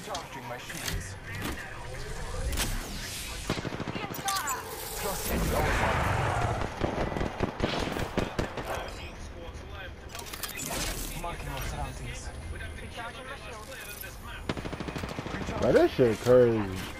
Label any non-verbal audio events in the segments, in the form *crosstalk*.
Recharging my shields. Just hit our Marking our surroundings. Bro, this shit crazy.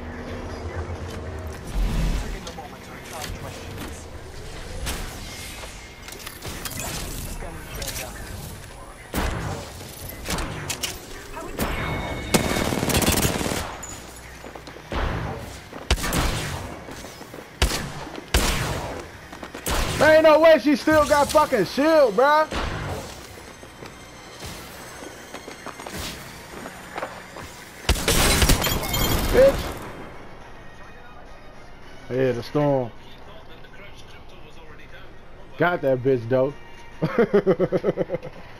There ain't no way she still got fucking shield, bro. Bitch. Yeah, the storm. Got that bitch though. *laughs*